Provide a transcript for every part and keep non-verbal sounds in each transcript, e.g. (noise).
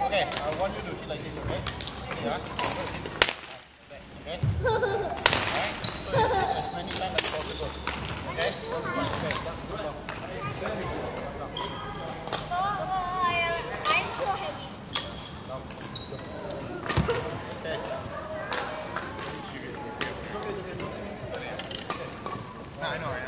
Okay, I want you to hit like this, okay? Yeah. Back, okay? (laughs) Alright? So you hit as many times as possible. Okay? (laughs) Oh, oh, oh, okay, down. I'm so heavy. Okay. I know, I know.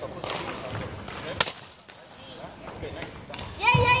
supposed? Yeah? Yeah, yeah.